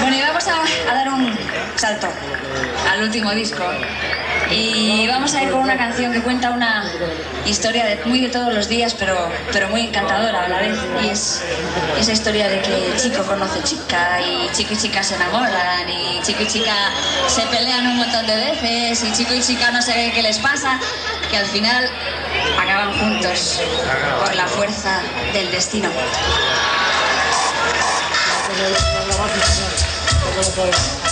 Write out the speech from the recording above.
Bueno, y vamos a, a dar un salto al último disco. Y vamos a ir con una canción que cuenta una historia de, muy de todos los días, pero, pero muy encantadora a la vez. Y es esa historia de que chico conoce chica y chico y chica se enamoran y chico y chica se pelean un montón de veces y chico y chica no sé qué les pasa, que al final acaban juntos por la fuerza del destino. Todo.